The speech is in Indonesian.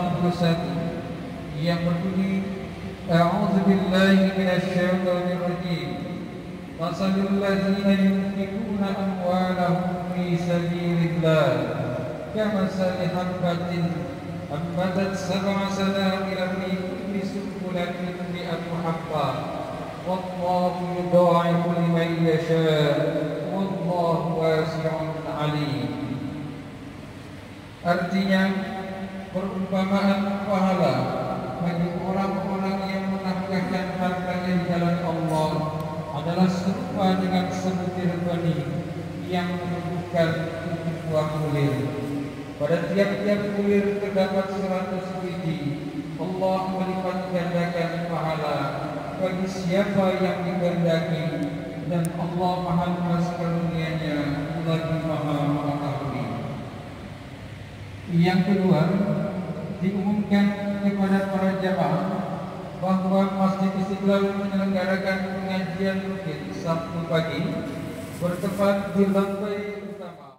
أنفسكم يقول أعوذ بالله من الشيطان الرجيم. مثل الذين ينفقون أموالهم في سبيل الله. كمثل حبة أنبتت سبع سنابل في كل سنبلة مئة حبة والله يضاعف لمن يشاء. والله واسع عليم. Artinya perumpamaan pahala bagi orang-orang yang menafkahkan hartanya di jalan Allah adalah serupa dengan sebutir benih yang menumbuhkan tujuh buah kulir. Pada tiap-tiap kulir terdapat seratus biji. Allah melipat gandakan pahala bagi siapa yang dikehendaki dan Allah Maha Luas karunia-Nya lagi Maha Mengetahui. Yang kedua, diumumkan kepada para jamaah bahwa Masjid Istiqlal menyelenggarakan pengajian rutin Sabtu pagi bertempat di lantai utama.